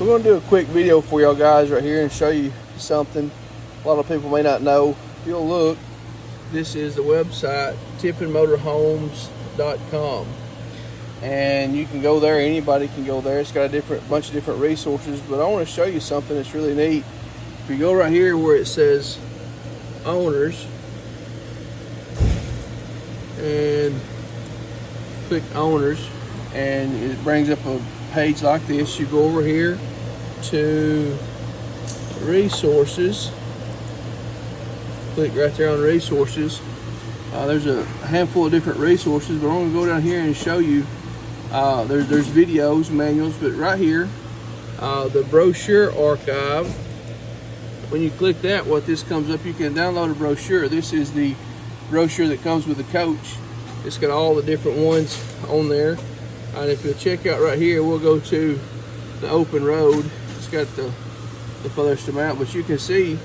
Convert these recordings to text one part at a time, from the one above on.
We're going to do a quick video for y'all guys right here and show you something. A lot of people may not know. If you'll look, this is the website tiffinmotorhomes.com and you can go there anybody can go there. It's got a different bunch of different resources but I want to show you something that's really neat. If you go right here where it says owners and click owners and it brings up a page like this you go over here to resources. Click right there on resources. Uh, there's a handful of different resources but I'm going to go down here and show you uh, there's, there's videos manuals but right here uh, the brochure archive. When you click that what this comes up you can download a brochure. This is the brochure that comes with the coach. It's got all the different ones on there and if you'll check out right here we'll go to the open road. It's got the the furthest amount but you can see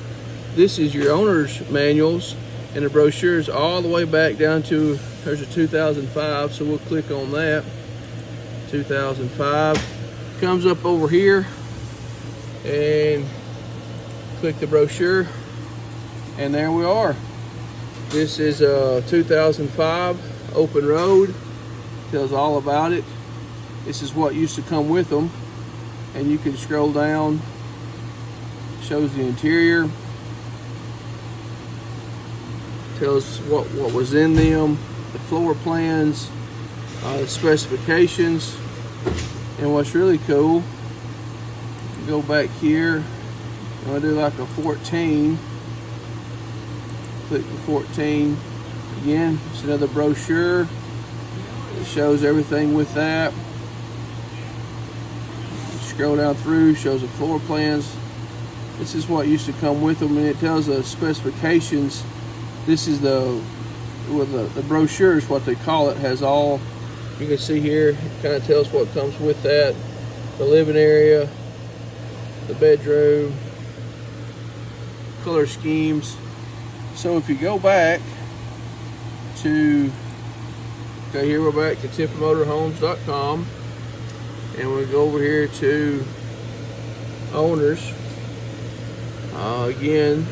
this is your owner's manuals and the brochures all the way back down to there's a 2005 so we'll click on that. 2005 comes up over here and click the brochure and there we are. This is a 2005 open road. Tells all about it this is what used to come with them and you can scroll down. Shows the interior. Tells what what was in them. The floor plans. Uh, the specifications. And what's really cool go back here. Gonna do like a 14 click the 14 again. It's another brochure. It shows everything with that scroll down through shows the floor plans. This is what used to come with them and it tells the specifications. This is the well, the, the brochure is what they call it has all you can see here kind of tells what comes with that. The living area the bedroom color schemes. So if you go back to okay here we're back to tiffinmotorhomes.com and we go over here to owners. Uh, again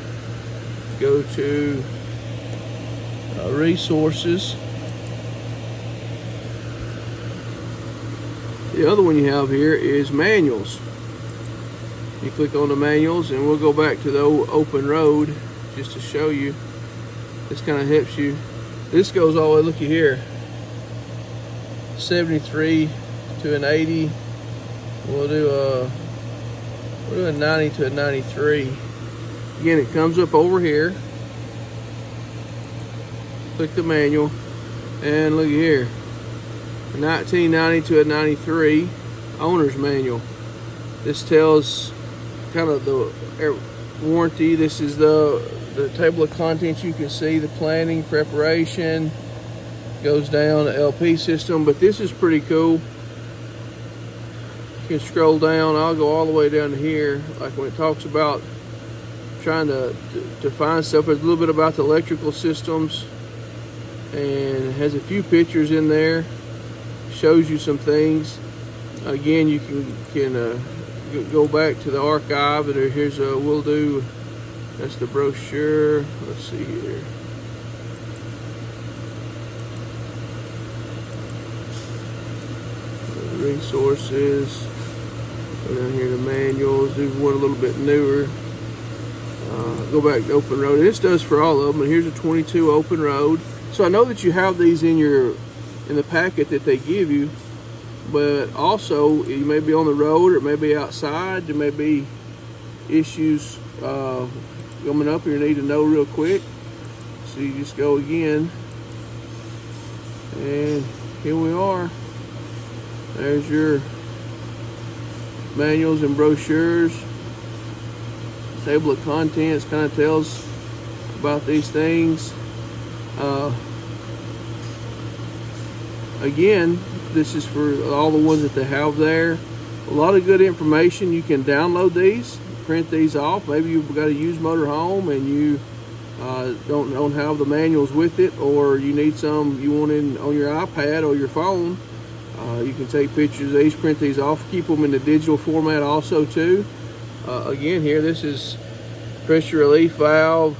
go to uh, resources. The other one you have here is manuals. You click on the manuals and we'll go back to the open road just to show you. This kind of helps you. This goes all the way looky here. 73 to an 80 we'll do a we'll do a 90 to a 93 again it comes up over here. Click the manual and look here. 1990 to a 93 owner's manual. This tells kind of the warranty. This is the the table of contents. You can see the planning preparation goes down the LP system but this is pretty cool you can scroll down I'll go all the way down to here like when it talks about trying to, to, to find stuff there's a little bit about the electrical systems. And it has a few pictures in there shows you some things. Again you can can uh, go back to the archive and here's a we'll do. That's the brochure. Let's see here. Resources down here the manuals do one a little bit newer. Uh, go back to open road this does for all of them and here's a 22 open road. So I know that you have these in your in the packet that they give you but also you may be on the road or it may be outside there may be issues uh, coming up you need to know real quick. So you just go again and here we are. There's your manuals and brochures table of contents kind of tells about these things. Uh, again this is for all the ones that they have there. A lot of good information. You can download these print these off. Maybe you've got a used motorhome and you uh, don't don't have the manuals with it or you need some you want in on your iPad or your phone Uh, you can take pictures of these, print these off, keep them in the digital format also too. Uh, again here, this is pressure relief valve,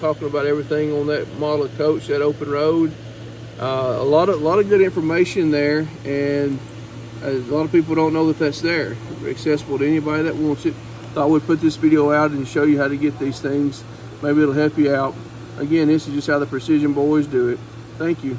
talking about everything on that model of coach, that open road. Uh, a lot of a lot of good information there, and a lot of people don't know that that's there, accessible to anybody that wants it. Thought we'd put this video out and show you how to get these things. Maybe it'll help you out. Again, this is just how the Precision Boys do it. Thank you.